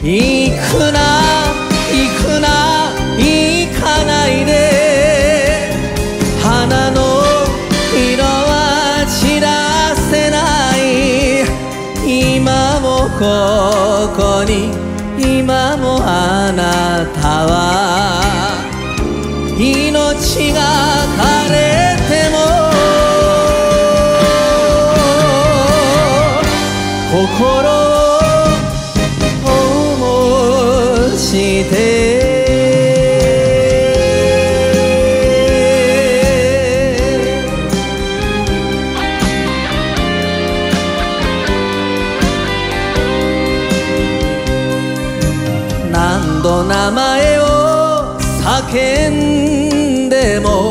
行くな行くな行かないで。花の色は散らせない。今もここに今もあなたは。命が枯れても心して。何度名前を叫んでも